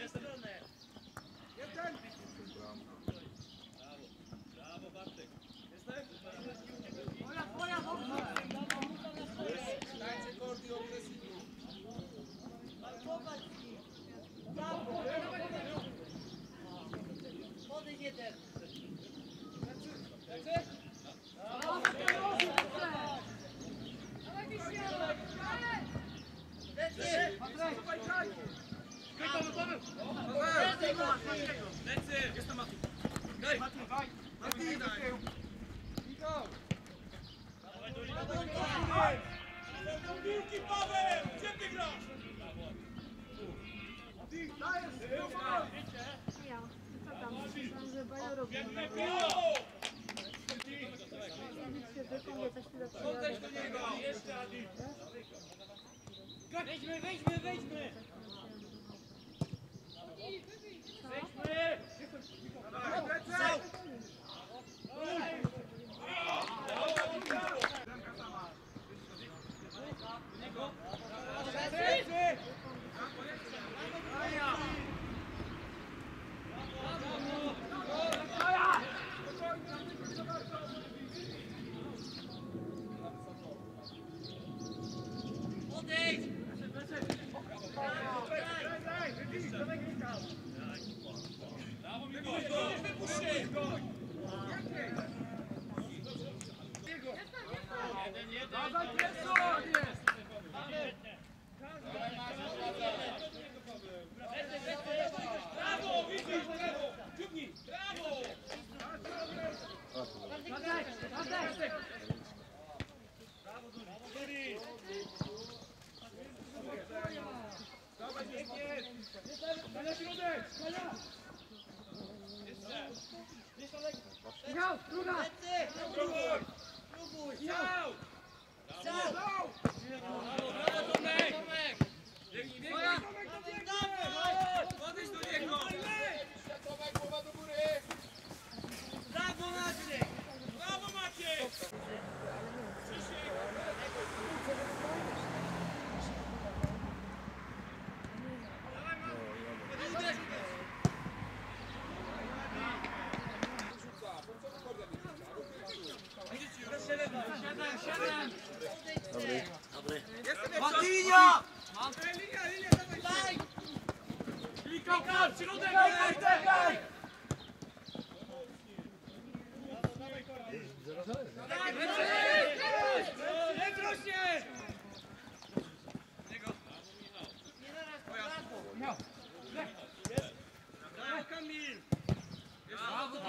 Jest ten!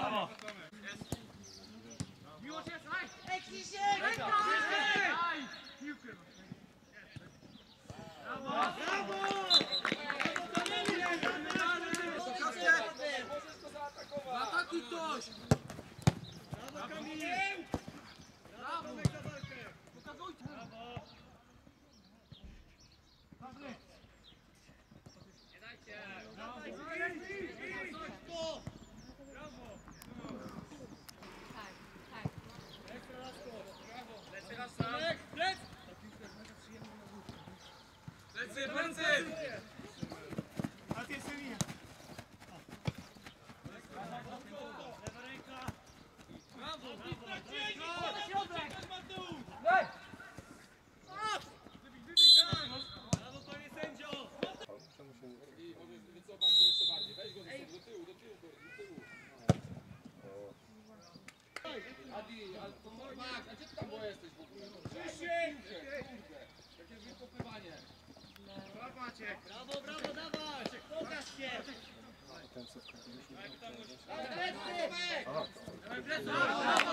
Brawo! Miłosz jest, haj! Ej, Krzysiek! Plecy, plecy! Brawo, brawo, dawaj! Pokaż się! Dawaj, dawaj!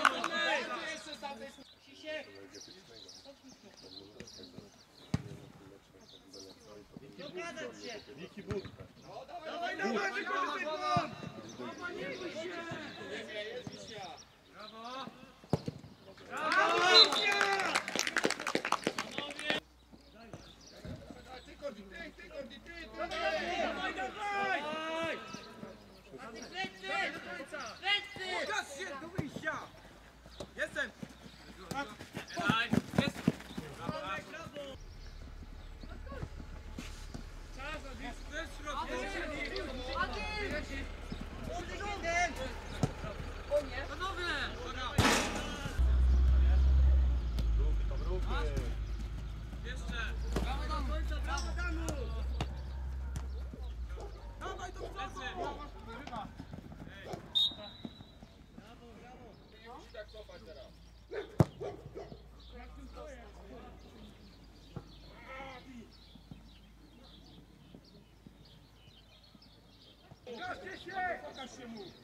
нашему.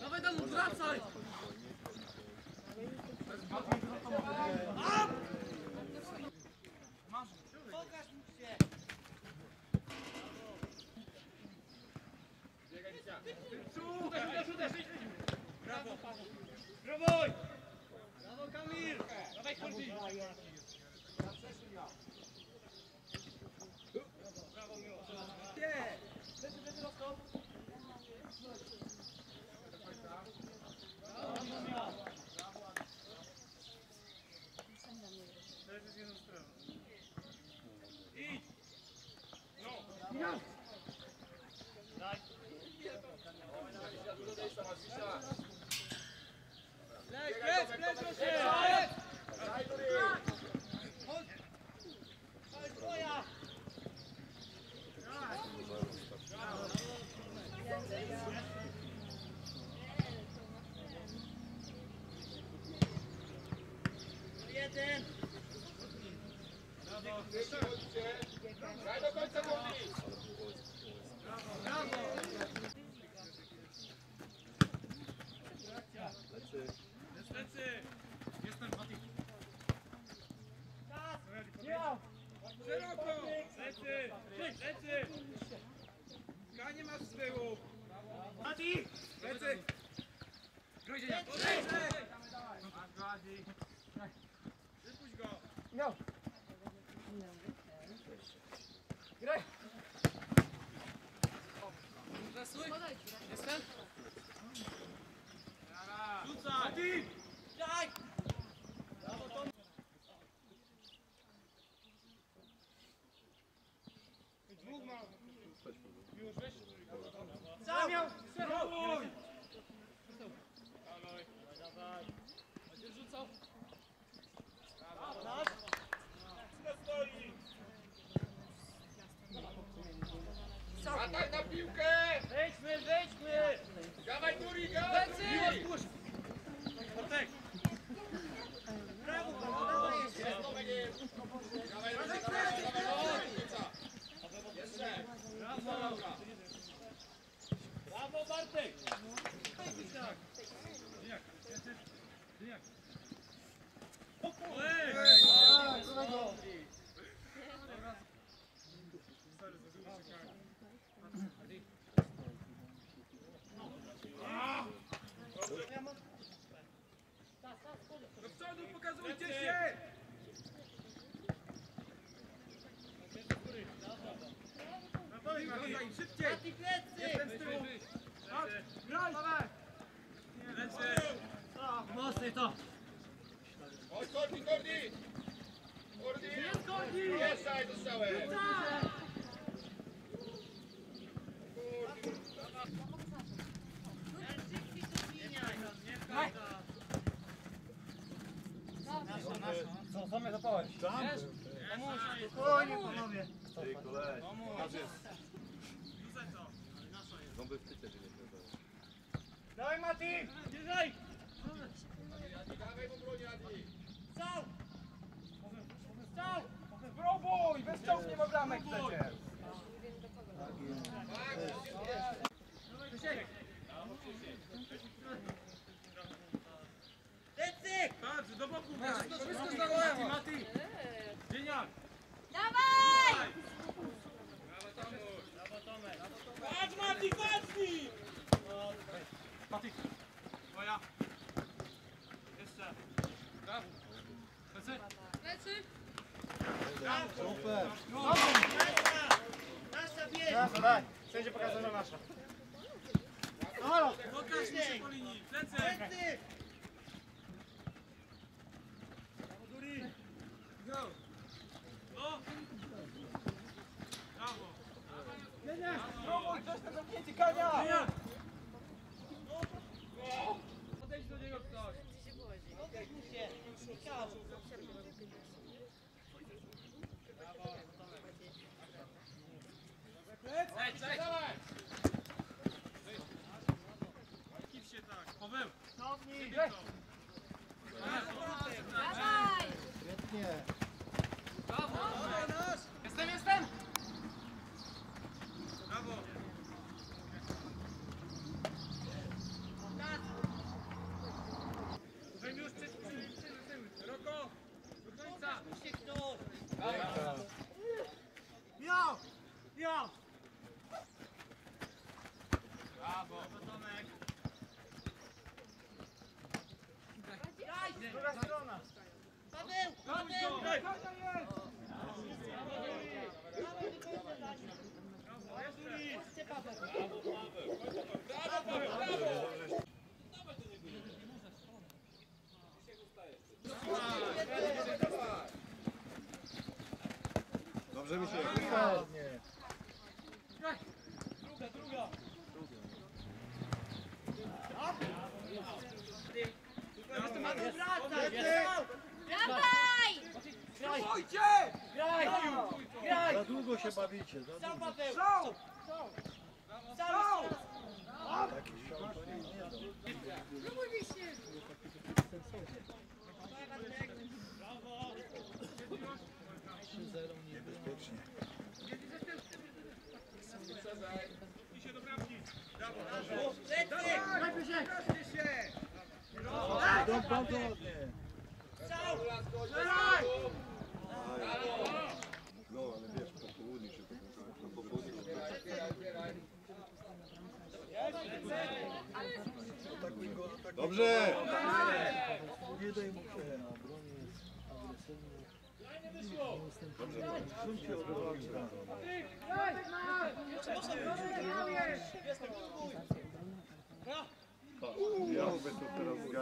Dawaj Danu, wracaj! Pokaż mu się! Brawo! Brawo! Brawo Kamil! Dawaj Kordi! Szybciej! Jestem z tyłu! Graj! Lecy! Mocniej to! Chodź, Kordi, Kordi! Kordi! Jest Kordi! Jest, saj, dostałem! Co, co mnie zapałeś? Tam? Pomóż, spokojnie panowie. Ty koleś, pokaż jest. Rzucaj to. Ząby w tyce, żeby nie Dawaj Mati! Bierzaj! w obronie Adi. Strzał! Strzał! Próbuj! Bez ciąg nie ma bramek przecież. Це не наша.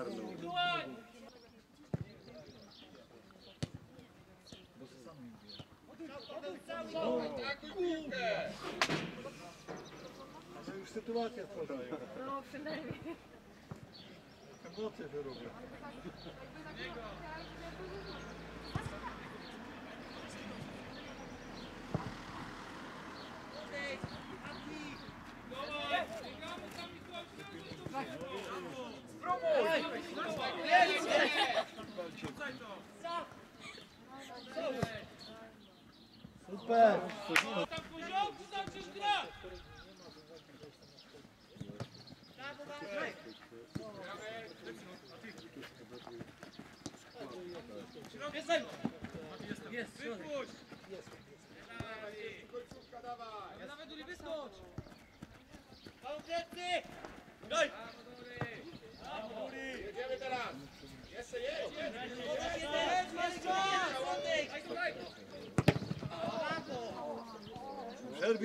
Atakuj piłkę! Ale już sytuacja sprzedają. No, przynajmniej. Emocje się robią. Super! Tam poziomku zaczniesz grać! Wypuść! Końcówka dawaj! Nawet Duli wyskocz! Jedziemy teraz! Jeszcze jedź, jedź! Przerwij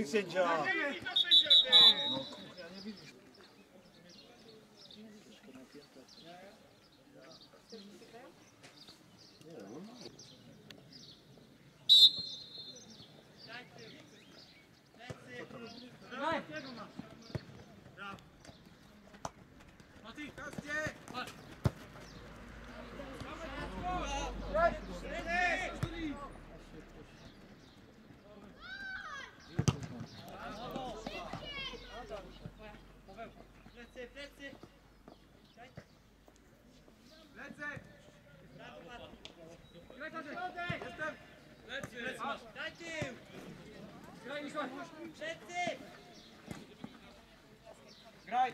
sędzia! Nie widzę sędzia, ty! No kurwa, nie widzisz. Mati, kastie! Lecę! Graj, Tadek! Jestem! Lecę! Daj tył! Graj, Michał! Graj!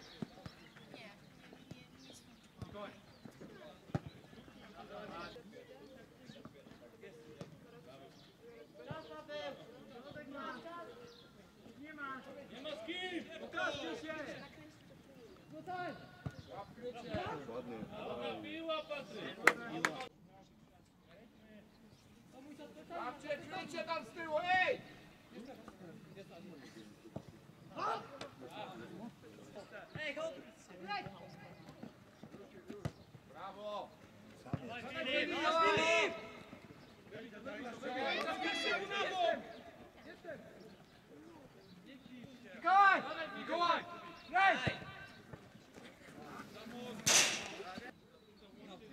Nie ma z kim! Pokażcie się! Ładnie. Piła, Patryk! Babcie, kryjcie tam z tyłu, ej! Brawo! Mikołaj! Mikołaj! Graj!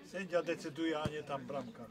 Sędzia decyduje, a nie tam bramkarz.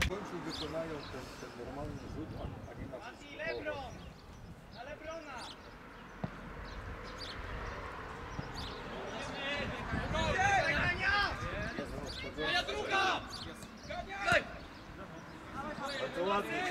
W końcu wykonają ten, ten normalny rzut, a, a nie na wszystko. Moja druga! Bardzo ładnie.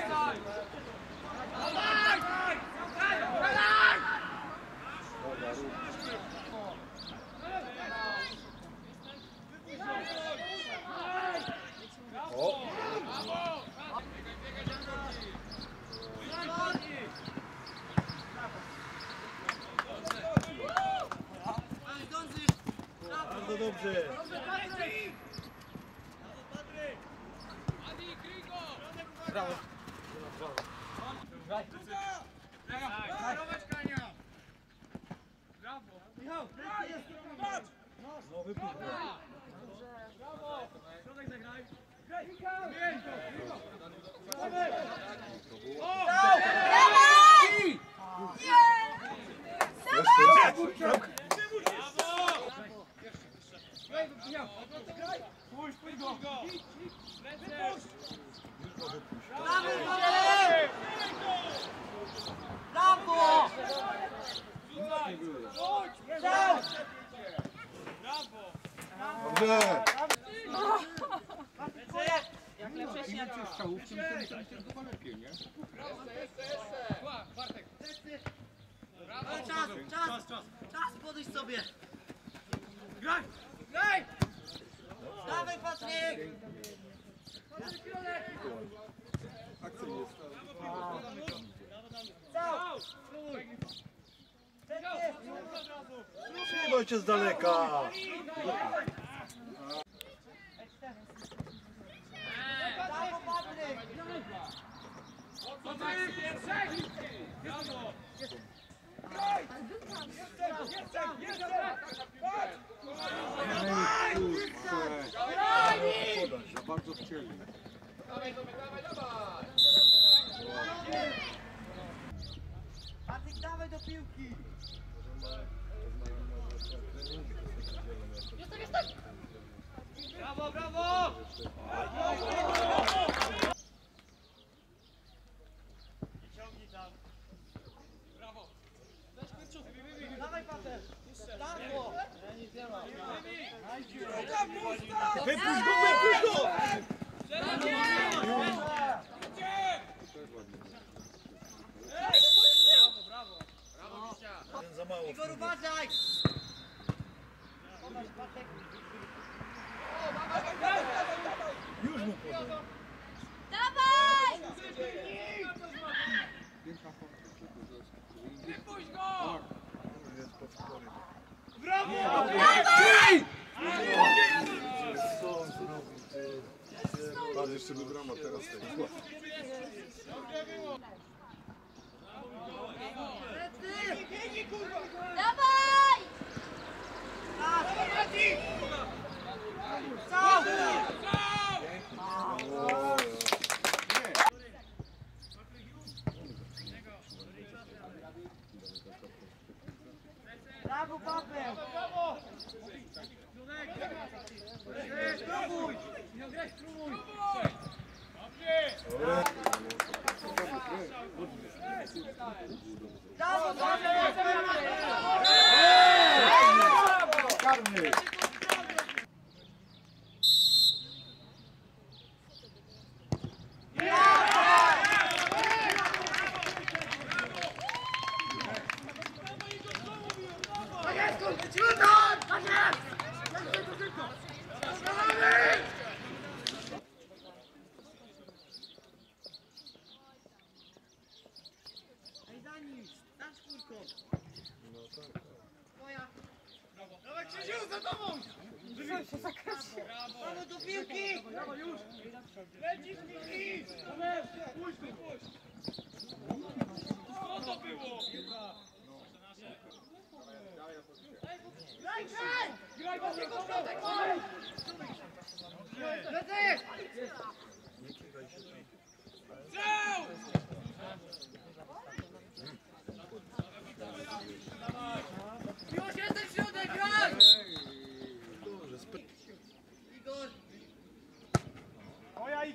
Bardzo dobrze. Brawo! Michał! Patrz! No wypuść go. Środek zagraj! Graj! Miej go! Graj, Michał! Graj! Pójdź, pójdź go! Lecę! Brawo! Rzucaj! Rzuć! Dobrze! Ale czas, czas, czas, czas podejść sobie. Graj, graj! Dawaj Patryk! Cał! Trzymaj cię z daleka! Brawo Patryk! Podać, za bardzo chcieli. Dawaj, dawaj, dawaj! Patryk dawaj do piłki! Brawo, brawo! Ciągnij tam. Brawo. Dawaj Patryk! Darmo! Wypuść go, wypuść go! Jeden za mało. Igor uważaj! Już mu podaj. Jest pod spory. Co on zrobił, ty? Patrz, jeszcze by brama teraz tego. Dawaj! Brawo Carne!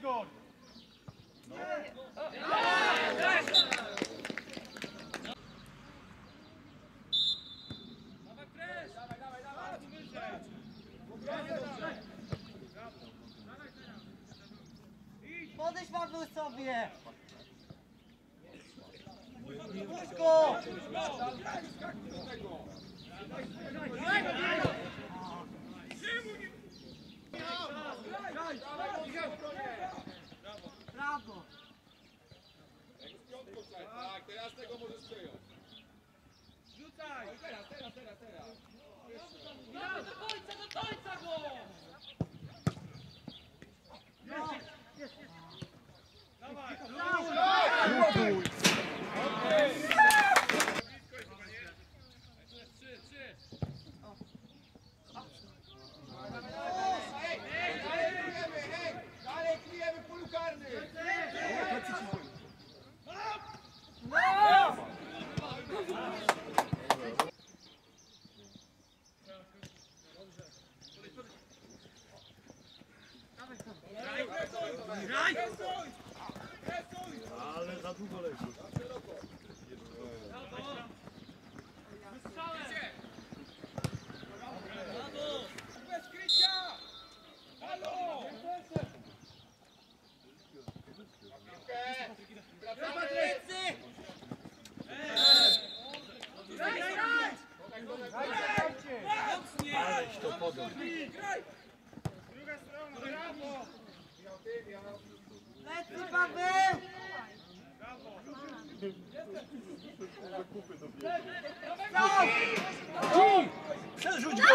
Igor! Podejdź Paweł sobie! Puść go! Brawo! Tak, teraz tego możesz przejąć. Rzucaj! Teraz, teraz, teraz, teraz. Brawo do końca, do końca go! Dawaj! Hej, dalej kryjemy, hej! Dalej kryjemy polu karny! Ale za długo leci. Bez krycia! podał. Druga strona, brawo! Lecy Paweł! Przerzuć go!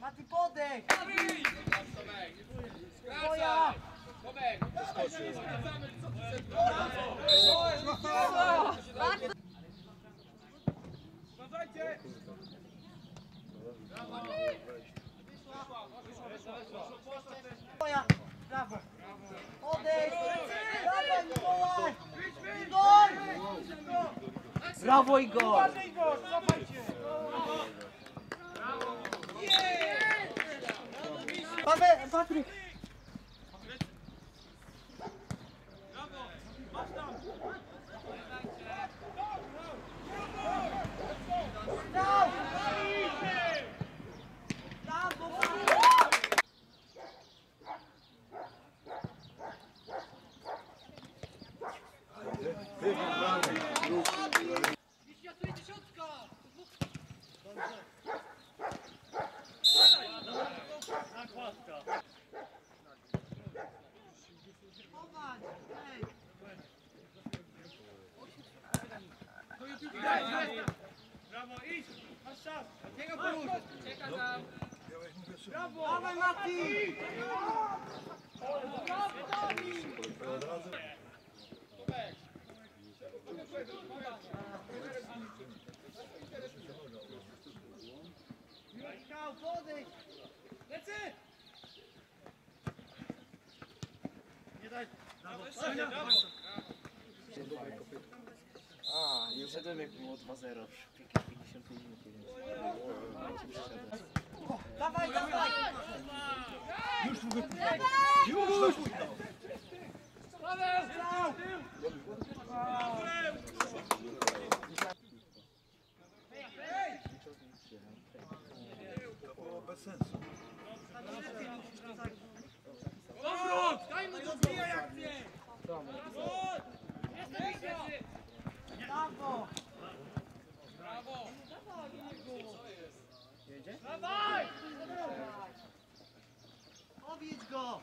Mati podej! Skracaj! Tomek! Skracamy, co ty se Uważajcie! Moja! Brawo! Odejdź! Dawaj Mikołaj! Igor! Brawo Igor! Uważaj, Igor, cofajcie! Paweł, Patryk! Brawo! Masz tam! Dał! Brawo, Paweł! Chować! Ej! Brawo, idź! Masz czas! Dawaj Mati! Michał, podejdź! Lecy! Nie daj! Brawo, Sania, brawo! A, nie wszedłem jak było 2-0 w 50 minut. Dawaj, dawaj! Już tu wypuszczaj! Już wypuszczaj! To było bez sensu. Powrót! Daj mu to zbijaj akcję! Brawo! Dawaj! Objedź go!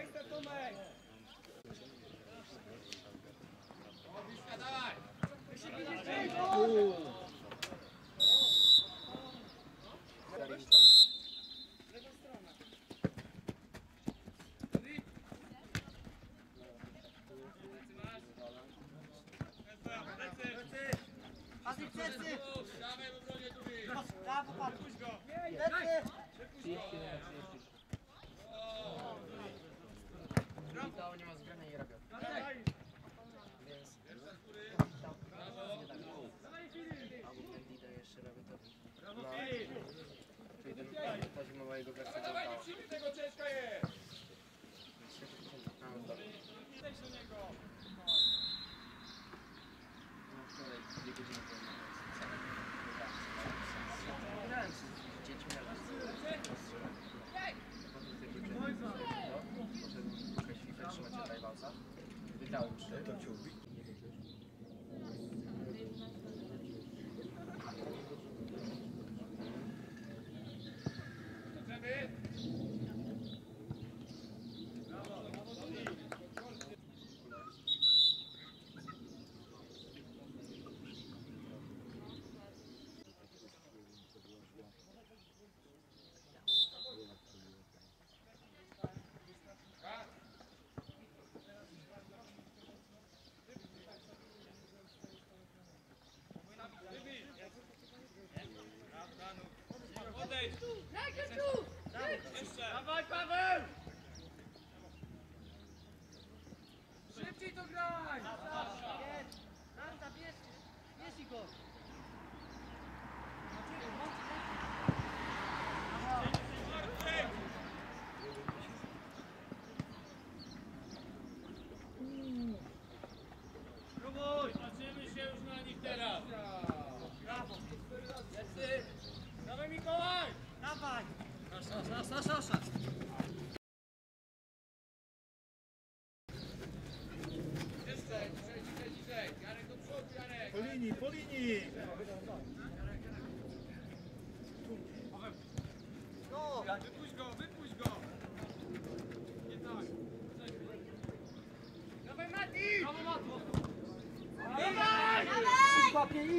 Ekstra Tomek! Patryk,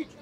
each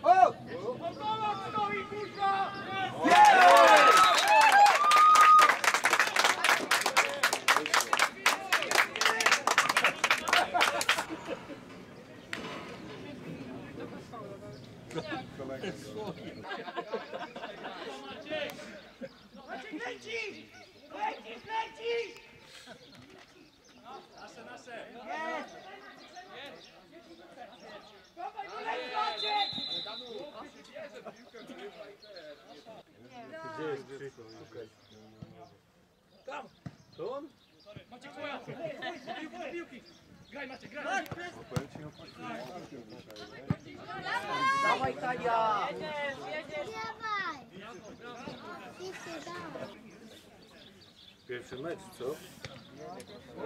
Pierwszy mecz, co?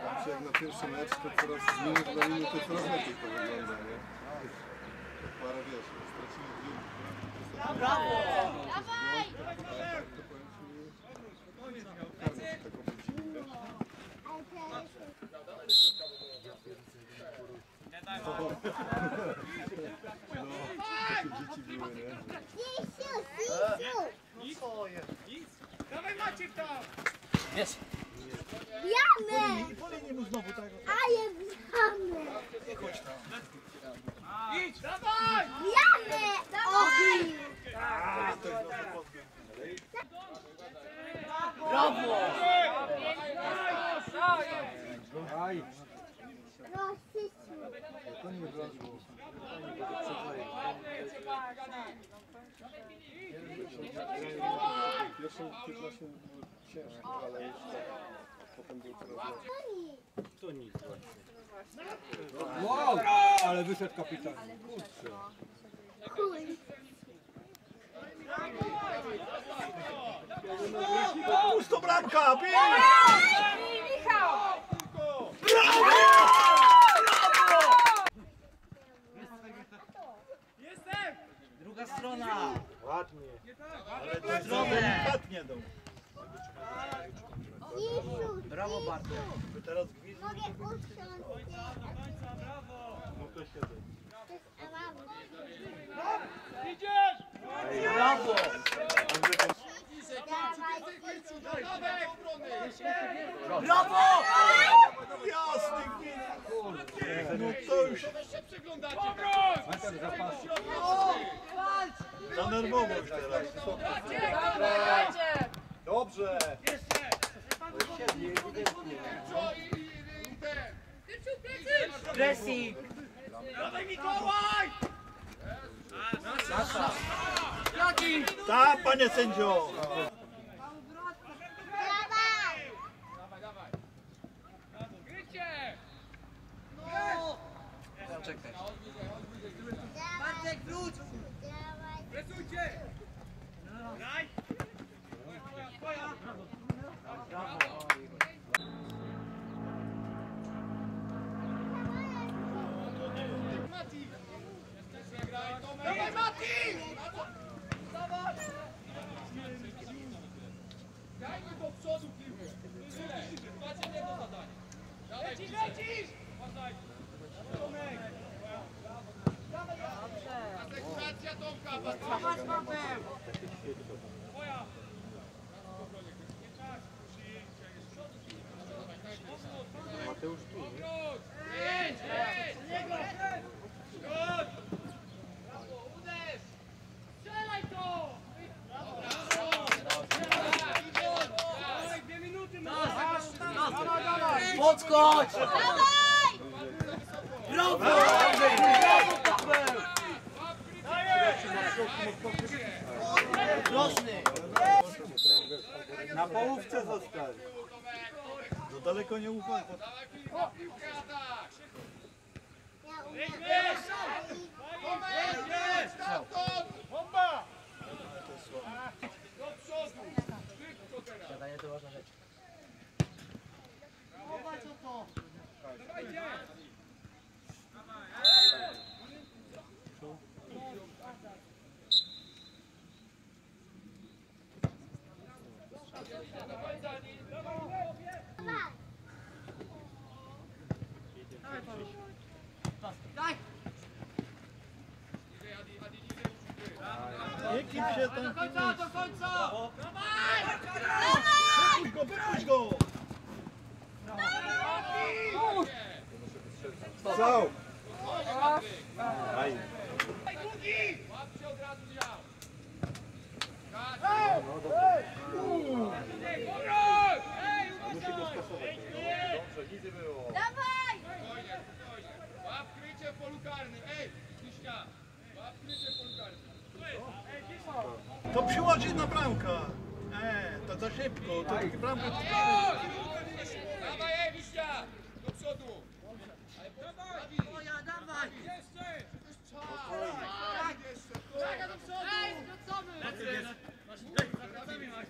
Znaczy jak na pierwszy mecz, to coraz z minuty na minutę coraz lepiej to wygląda, nie? Parę wiesz, stracili dwie Brawo! Dawaj! tak, to powiem ci, karmię taką przeciwkę. No, takie dzieci były, nie? Sisiu, sisiu! Dawaj, Maciek tam! Jamy! I po linii mu znowu tak. A jest jamy! Idź! Dawaj! Jamy! Ogień! Brawo! Aj! Pierwszym 15 było ciężko, ale potem było coraz. To nic właśnie. Wow! Ale wyszedł kapitan. Kurczę. Chuj! Pusto bramka! Bij! Jestem! Druga strona! Ładnie. Ale to znowu dobre. delikatnie Sisiu! Brawo Bartek! By teraz gwizd. Mogę usiąść? No to siedzę. To jest alarm. Idziesz! Brawo! Brawo! Jasny gwizd! Kurde. No to już już teraz. Dobrze! Siedzi, Pressing! Dawaj, Mikołaj! Jaki? Tak, panie sędzio! dawaj! Dawaj, dawaj! Grycie! Czekaj. Bartek, wróć! Dawaj! Presujcie! Graj! Twoja! Mati! Jeszcze graj, Tomek! Dawaj, Mati! Dawaj! Dajmy do przodu piłkę! Tyle! Macie jedno zadanie! Dawaj, lecisz, lecisz! Uważaj! Tomek! Asekuracja Tomka! Zobacz, Paweł! Twoja! Mateusz tu, nie? Obróć! Jedź, jedź! Skrót! Brawo, uderz! Strzelaj to! Dawaj, dwie minuty masz! Dawaj, Dawaj! Brawo! Brawo! Proszny! Na połówce zostań. Za daleko nie ufaj. Dawaj, piłka, piłkę, atak! Ja umiem. Tomek, jedź! Stamtąd! Bomba! Do przodu! Szybko teraz! Zadanie to ważna rzecz. Dawajcie! Ekip się tam... Do końca, do końca! Wypuść go, wypuść go! Strzał! Łapcie od razu dział. Spokojnie, spokojnie. Łap krycie w polu karnym. Ej, Kiśnia. Łap krycie w polu karnym. To przychodzi na bramkę. E, to za szybko, to taki bramka... Dawaj, ej, Wiśnia! Do przodu! Moja, dawaj! Czekaj do przodu! Ej, wracamy! Lecę! Masz, za plecami masz.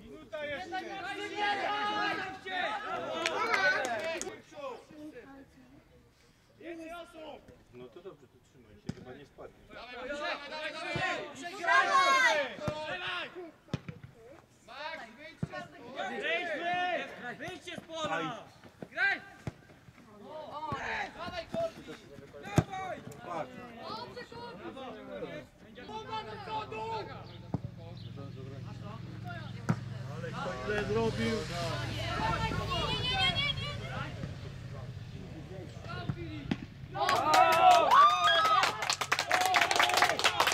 Minuta jeszcze. No to dobrze, to trzymaj się, chyba nie spadnie. Dawaj, dawaj, dawaj! Max, wyjdź się! Wyjdźcie z pola! Graj! Dawaj, Korki! Ale kto źle zrobił?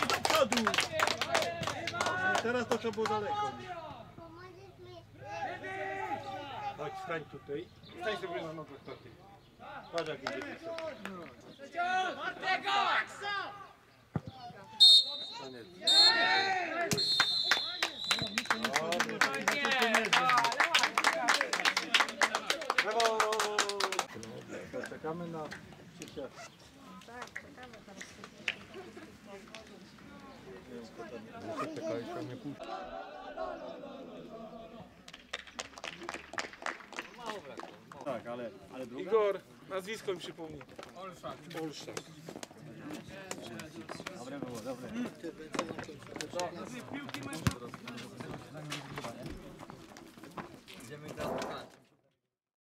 Do przodu! Teraz to trzeba było daleko. Chodź, stań tutaj. Stań sobie na nogach takiej. Patrz jak idzie piesek. Martego! Koniec. Brawo! Czekamy na Krzysia. Tak, ale, ale druga? Igor, nazwisko mi przypomnij. Dobre